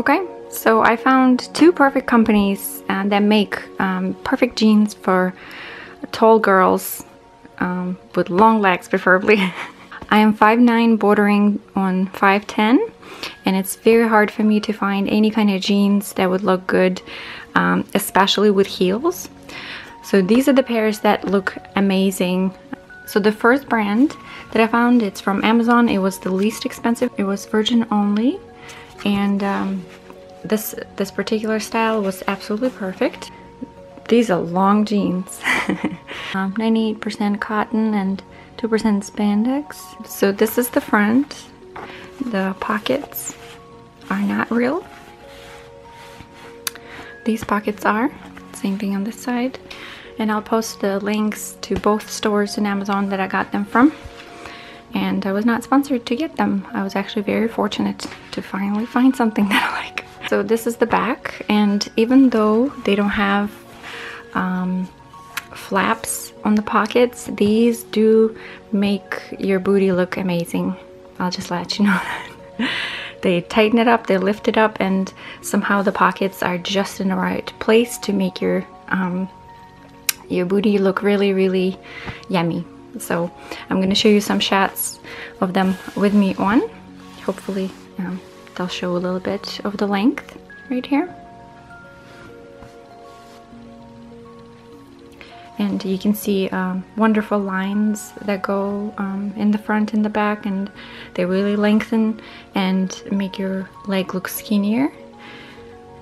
Okay, so I found two perfect companies uh, that make um, perfect jeans for tall girls um, with long legs preferably. I am 5'9 bordering on 5'10 and it's very hard for me to find any kind of jeans that would look good um, especially with heels. So these are the pairs that look amazing. So the first brand that I found, it's from Amazon. It was the least expensive. It was virgin only. And um, this, this particular style was absolutely perfect. These are long jeans. 98% um, cotton and 2% spandex. So this is the front. The pockets are not real. These pockets are. Same thing on this side. And I'll post the links to both stores in Amazon that I got them from. And I was not sponsored to get them. I was actually very fortunate to finally find something that I like. So this is the back. And even though they don't have um, flaps on the pockets, these do make your booty look amazing. I'll just let you know that. they tighten it up, they lift it up, and somehow the pockets are just in the right place to make your um, your booty look really, really yummy. So I'm going to show you some shots of them with me on. Hopefully um, they'll show a little bit of the length right here. and you can see um, wonderful lines that go um, in the front and the back and they really lengthen and make your leg look skinnier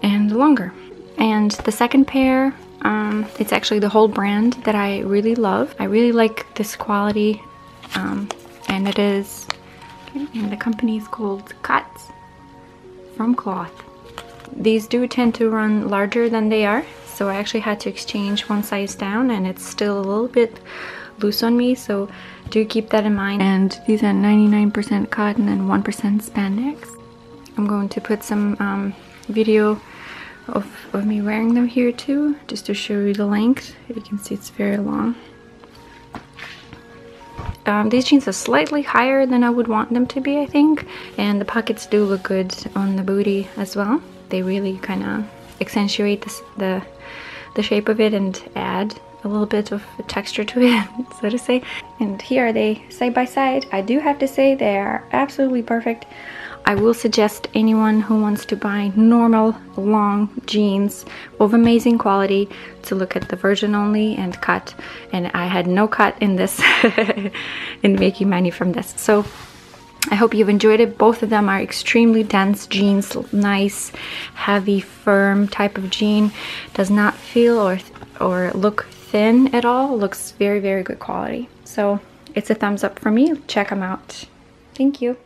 and longer and the second pair um, it's actually the whole brand that I really love. I really like this quality um, and it is and the company is called Cuts from Cloth. These do tend to run larger than they are so I actually had to exchange one size down and it's still a little bit loose on me so do keep that in mind. And these are 99% cotton and 1% spandex. I'm going to put some um, video of, of me wearing them here too just to show you the length you can see it's very long um, these jeans are slightly higher than I would want them to be I think and the pockets do look good on the booty as well they really kind of accentuate this, the the shape of it and add a little bit of texture to it, so to say. And here are they side by side. I do have to say they are absolutely perfect. I will suggest anyone who wants to buy normal long jeans of amazing quality to look at the Virgin Only and Kut and I had no cut in this in making money from this so I hope you've enjoyed it. Both of them are extremely dense jeans, nice, heavy, firm type of jean. Does not feel or, or look thin at all. Looks very, very good quality. So it's a thumbs up for me. Check them out. Thank you.